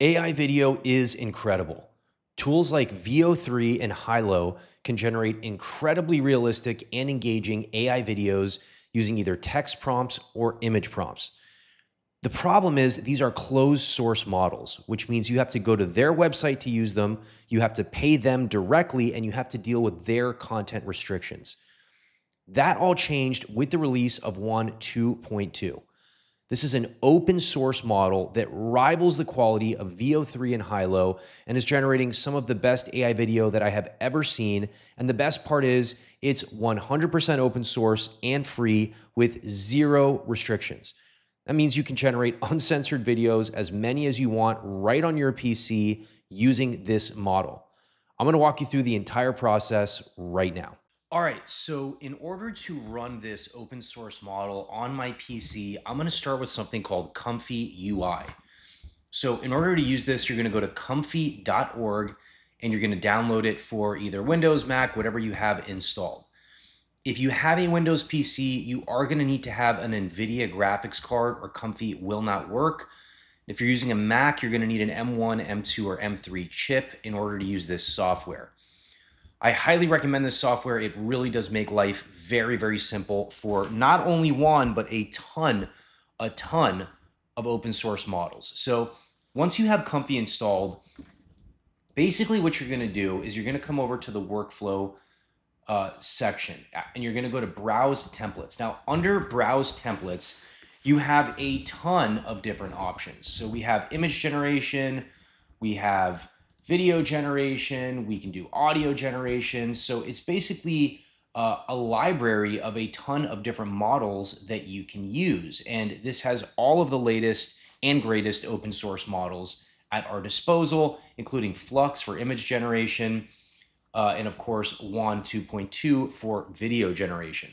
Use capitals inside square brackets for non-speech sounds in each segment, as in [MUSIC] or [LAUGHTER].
AI video is incredible. Tools like Veo 3 and Hailuo can generate incredibly realistic and engaging AI videos using either text prompts or image prompts. The problem is these are closed source models, which means you have to go to their website to use them, you have to pay them directly, and you have to deal with their content restrictions. That all changed with the release of WAN 2.2. This is an open source model that rivals the quality of Veo 3 and Hailuo and is generating some of the best AI video that I have ever seen. And the best part is it's 100% open source and free with zero restrictions. That means you can generate [LAUGHS] uncensored videos as many as you want right on your PC using this model. I'm gonna walk you through the entire process right now. All right, so in order to run this open source model on my PC, I'm gonna start with something called Comfy UI. So in order to use this, you're gonna go to comfy.org and you're gonna download it for either Windows, Mac, whatever you have installed. If you have a Windows PC, you are gonna need to have an NVIDIA graphics card or Comfy will not work. If you're using a Mac, you're gonna need an M1, M2, or M3 chip in order to use this software. I highly recommend this software. It really does make life very, very simple for not only one, but a ton, a ton of open source models. So once you have Comfy installed, basically what you're gonna do is you're gonna come over to the workflow uh, section and you're gonna go to browse templates. Now under browse templates, you have a ton of different options. So we have image generation, we have video generation, we can do audio generation. So it's basically uh, a library of a ton of different models that you can use. And this has all of the latest and greatest open source models at our disposal, including Flux for image generation, uh, and of course, WAN 2.2 for video generation.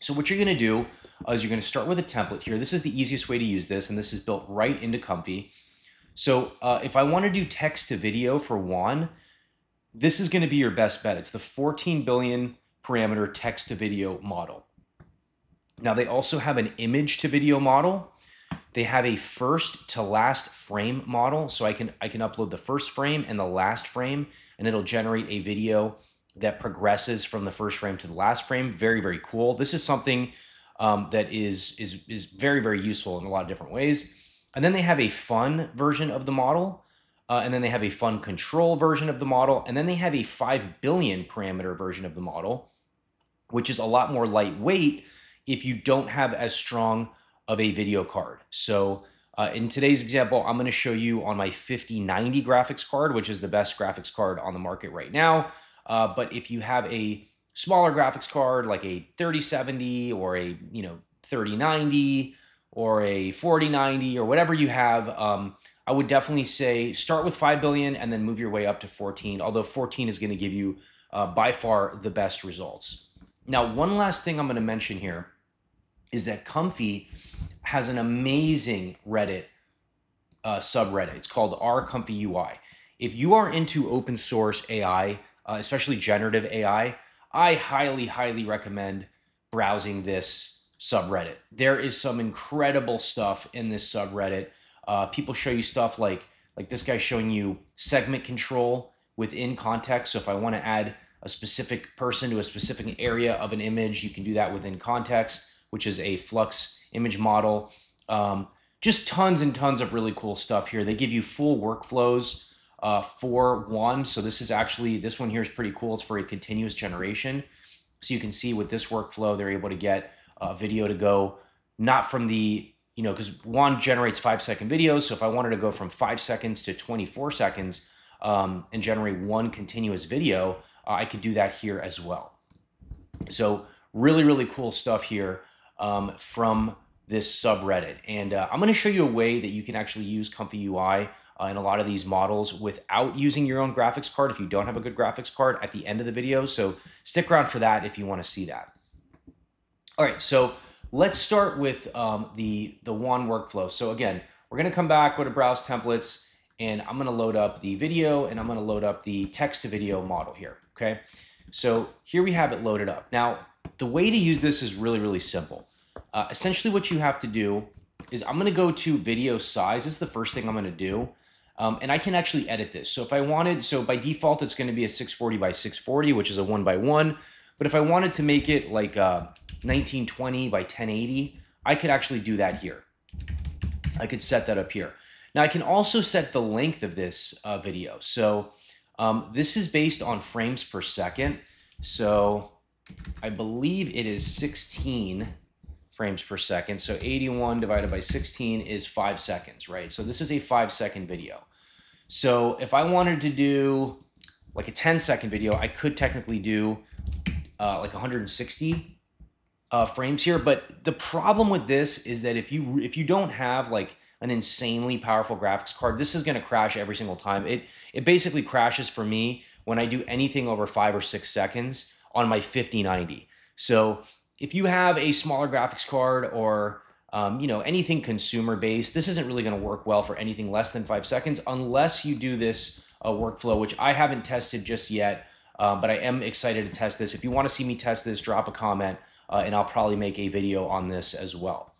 So what you're going to do is you're going to start with a template here. This is the easiest way to use this, and this is built right into Comfy. So uh, if I want to do text to video for WAN, this is going to be your best bet. It's the 14 billion parameter text to video model. Now they also have an image to video model. They have a first to last frame model. So I can, I can upload the first frame and the last frame and it'll generate a video that progresses from the first frame to the last frame. Very, very cool. This is something um, that is, is, is very, very useful in a lot of different ways. And then they have a fun version of the model. Uh, and then they have a fun control version of the model. And then they have a 5 billion parameter version of the model, which is a lot more lightweight if you don't have as strong of a video card. So uh, in today's example, I'm going to show you on my 5090 graphics card, which is the best graphics card on the market right now. Uh, but if you have a smaller graphics card like a 3070 or a you know 3090 or a 4090 or whatever you have, um, I would definitely say start with 5 billion and then move your way up to 14, although 14 is going to give you uh, by far the best results. Now, one last thing I'm going to mention here is that Comfy has an amazing Reddit uh, subreddit. It's called R ComfyUI. If you are into open source AI, uh, especially generative AI, I highly, highly recommend browsing this subreddit. There is some incredible stuff in this subreddit. Uh, people show you stuff like like this guy showing you segment control within context. So if I want to add a specific person to a specific area of an image, you can do that within context, which is a Flux image model. Um, just tons and tons of really cool stuff here. They give you full workflows uh, for Wan. So this is actually, this one here is pretty cool. It's for a continuous generation. So you can see with this workflow, they're able to get uh, video to go not from the you know because Wan generates five second videos so if i wanted to go from five seconds to 24 seconds um, and generate one continuous video uh, i could do that here as well. So really really cool stuff here um, from this subreddit. And uh, i'm going to show you a way that you can actually use ComfyUI uh, in a lot of these models without using your own graphics card if you don't have a good graphics card at the end of the video. So stick around for that if you want to see that all right, so let's start with um, the, the WAN workflow. So again, we're gonna come back, go to browse templates, and I'm gonna load up the video and I'm gonna load up the text to video model here, okay? So here we have it loaded up. Now, the way to use this is really, really simple. Uh, essentially what you have to do is I'm gonna go to video size. This is the first thing I'm gonna do. Um, and I can actually edit this. So if I wanted, so by default, it's to be a 640 by 640, which is a one by one. But if I wanted to make it like a 1920 by 1080, I could actually do that here. I could set that up here. Now I can also set the length of this uh, video. So um, this is based on frames per second. So I believe it is 16 frames per second. So 81 divided by 16 is five seconds, right? So this is a five second video. So if I wanted to do like a 10 second video, I could technically do uh, like 160 uh, frames here. But the problem with this is that if you if you don't have like an insanely powerful graphics card, this is going to crash every single time. It it basically crashes for me when I do anything over five or six seconds on my 5090. So if you have a smaller graphics card or um, you know anything consumer based, this isn't really going to work well for anything less than five seconds unless you do this uh, workflow, which I haven't tested just yet. Um, but I am excited to test this. If you want to see me test this, drop a comment uh, and I'll probably make a video on this as well.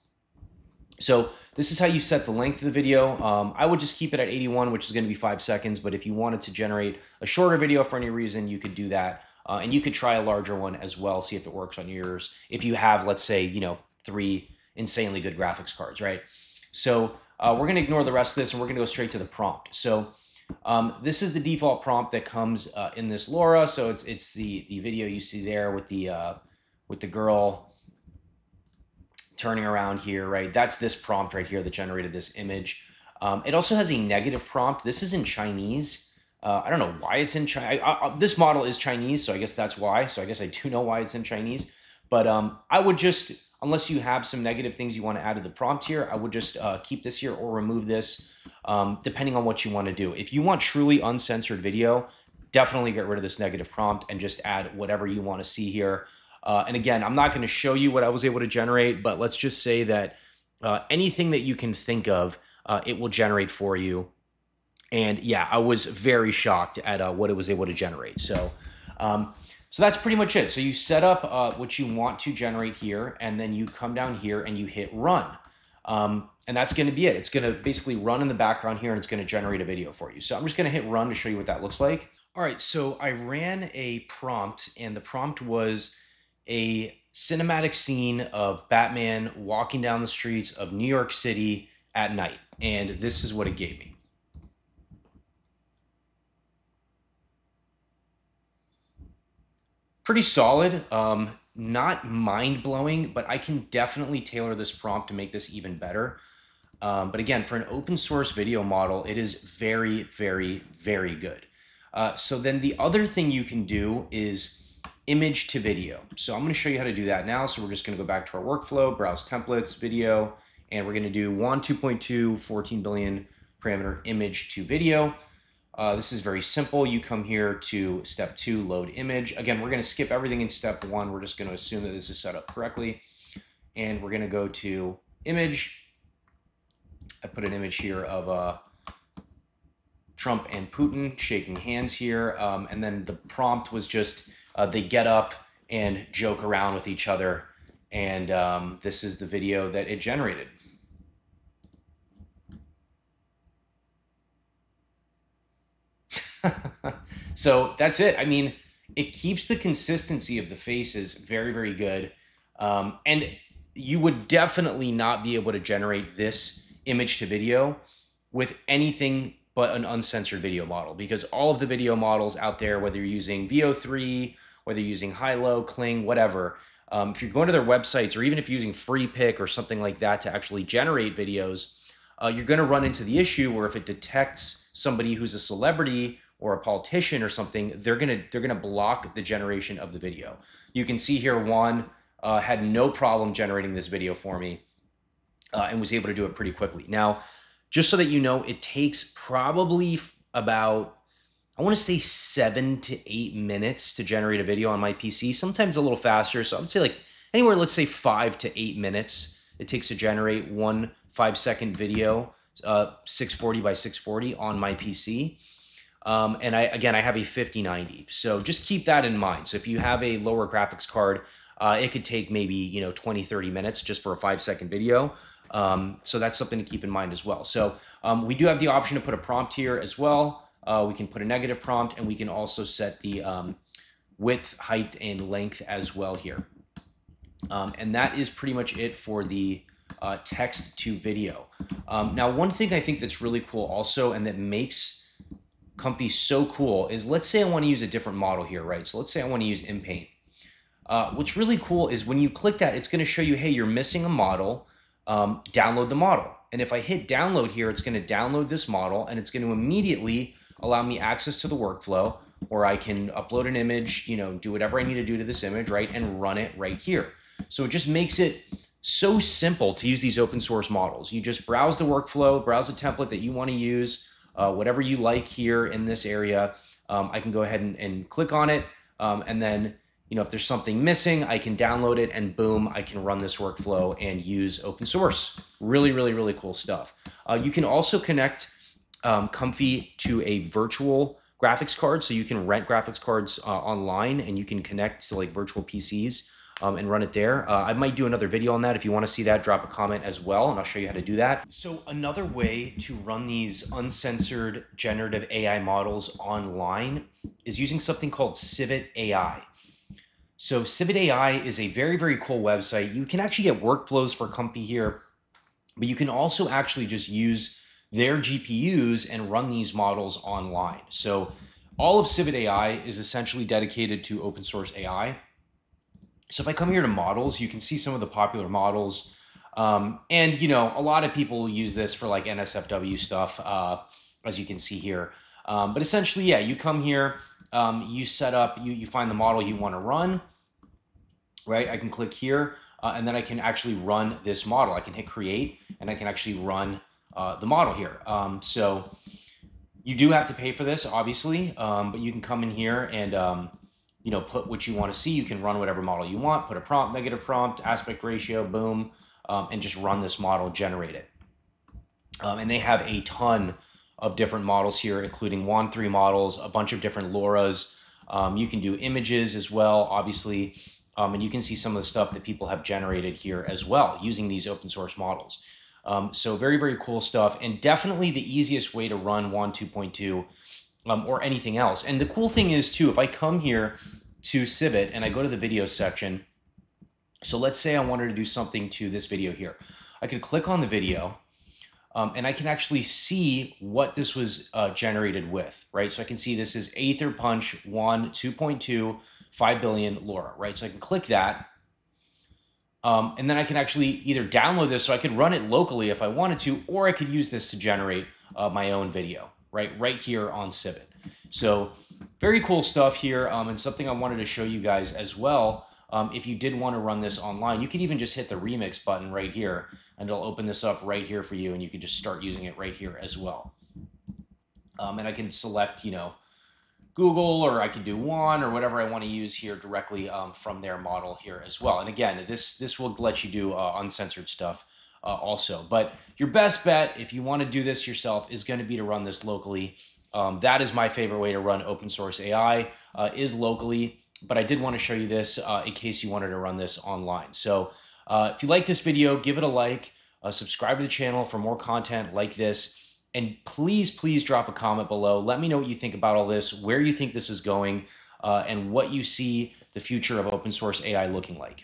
So this is how you set the length of the video. Um, I would just keep it at 81, which is going to be five seconds. But if you wanted to generate a shorter video for any reason, you could do that. Uh, and you could try a larger one as well, see if it works on yours. If you have, let's say, you know, three insanely good graphics cards, right? So uh, we're going to ignore the rest of this and we're going to go straight to the prompt. So um, this is the default prompt that comes uh, in this LoRa. So it's it's the the video you see there with the uh, with the girl turning around here, right? That's this prompt right here that generated this image. Um, it also has a negative prompt. This is in Chinese. Uh, I don't know why it's in China. This model is Chinese, so I guess that's why. So I guess I do know why it's in Chinese. But um, I would just, unless you have some negative things you want to add to the prompt here, I would just uh, keep this here or remove this, um, depending on what you want to do. If you want truly uncensored video, definitely get rid of this negative prompt and just add whatever you want to see here. Uh, and again, I'm not going to show you what I was able to generate, but let's just say that uh, anything that you can think of, uh, it will generate for you. And yeah, I was very shocked at uh, what it was able to generate. So, um, so that's pretty much it. So you set up uh, what you want to generate here, and then you come down here and you hit run. Um, and that's going to be it. It's going to basically run in the background here, and it's going to generate a video for you. So I'm just going to hit run to show you what that looks like. All right, so I ran a prompt, and the prompt was a cinematic scene of Batman walking down the streets of New York City at night. And this is what it gave me. Pretty solid. Um, not mind blowing, but I can definitely tailor this prompt to make this even better. Um, but again, for an open source video model, it is very, very, very good. Uh, so then the other thing you can do is image to video. So I'm going to show you how to do that now. So we're just going to go back to our workflow, browse templates, video, and we're going to do WAN 2.2, 14 billion parameter image to video. Uh, this is very simple. You come here to step two, load image. Again, we're going to skip everything in step one. We're just going to assume that this is set up correctly. And we're going to go to image. I put an image here of uh, Trump and Putin shaking hands here. Um, and then the prompt was just uh, they get up and joke around with each other. And um, this is the video that it generated. [LAUGHS] so that's it. I mean, it keeps the consistency of the faces very, very good. Um, and you would definitely not be able to generate this image to video with anything but an uncensored video model because all of the video models out there, whether you're using Veo 3, whether you're using Hailuo, Kling, whatever. Um, if you're going to their websites or even if you're using Freepik or something like that to actually generate videos, uh, you're going to run into the issue where if it detects somebody who's a celebrity or a politician or something, they're gonna they're gonna block the generation of the video. You can see here Wan uh, had no problem generating this video for me uh, and was able to do it pretty quickly. Now, just so that you know, it takes probably about I want to say seven to eight minutes to generate a video on my PC, sometimes a little faster. So I would say like anywhere, let's say five to eight minutes it takes to generate one five second video, uh, 640 by 640 on my PC. Um, and I again, I have a 5090. So just keep that in mind. So if you have a lower graphics card, uh, it could take maybe, you know, 20, 30 minutes just for a five second video. Um, so that's something to keep in mind as well. So Um, we do have the option to put a prompt here as well. Uh, we can put a negative prompt and we can also set the um, width, height, and length as well here. Um, and that is pretty much it for the uh, text to video. Um, now, one thing I think that's really cool also and that makes Comfy so cool is let's say I want to use a different model here, right? So let's say I want to use InPaint. Uh, what's really cool is when you click that, it's going to show you, hey, you're missing a model. Um, download the model. And if I hit download here, it's going to download this model and it's going to immediately allow me access to the workflow or I can upload an image, you know, do whatever I need to do to this image, right? And run it right here. So it just makes it so simple to use these open source models. You just browse the workflow, browse the template that you want to use, uh, whatever you like here in this area. Um, I can go ahead and, and click on it. Um, and then, you know, if there's something missing, I can download it and boom, I can run this workflow and use open source. Really, really, really cool stuff. Uh, you can also connect um, Comfy to a virtual graphics card. So you can rent graphics cards uh, online and you can connect to like virtual PCs um, and run it there. Uh, I might do another video on that. If you want to see that, drop a comment as well, and I'll show you how to do that. So another way to run these uncensored generative AI models online is using something called CivitAI. So CivitAI is a very, very cool website. You can actually get workflows for Comfy here, but you can also actually just use their GPUs and run these models online. So all of CivitAI is essentially dedicated to open source AI. So if I come here to models, you can see some of the popular models. Um, and, you know, a lot of people use this for like NSFW stuff, uh, as you can see here. Um, but essentially, yeah, you come here, um, you set up, you, you find the model you want to run, right? I can click here, uh, and then I can actually run this model. I can hit create, and I can actually run uh, the model here. Um, so you do have to pay for this, obviously, um, but you can come in here and um, you know, put what you want to see. You can run whatever model you want, put a prompt, negative prompt, aspect ratio, boom, um, and just run this model, generate it. Um, and they have a ton of different models here, including WAN 3 models, a bunch of different LoRa's. Um, you can do images as well, obviously, um, and you can see some of the stuff that people have generated here as well using these open source models. Um, so very, very cool stuff, and definitely the easiest way to run WAN 2.2 um, or anything else. And the cool thing is too, if I come here to Civit and I go to the video section, so let's say I wanted to do something to this video here. I could click on the video um, and I can actually see what this was uh, generated with, right? So I can see this is Aether Punch Wan 2.2 5 billion LoRa, right? So I can click that. Um, and then I can actually either download this so I could run it locally if I wanted to, or I could use this to generate uh, my own video right, right here on Civit. So very cool stuff here um, and something I wanted to show you guys as well. Um, if you did want to run this online, you can even just hit the remix button right here and it'll open this up right here for you and you can just start using it right here as well. Um, and I can select, you know, Google or I can do Wan or whatever I want to use here directly um, from their model here as well. And again, this this will let you do uh, uncensored stuff uh, also. But your best bet, if you want to do this yourself, is going to be to run this locally. Um, that is my favorite way to run open source AI, uh, is locally. But I did want to show you this uh, in case you wanted to run this online. So uh, if you like this video, give it a like, uh, subscribe to the channel for more content like this. And please, please drop a comment below. Let me know what you think about all this, where you think this is going, uh, and what you see the future of open source AI looking like.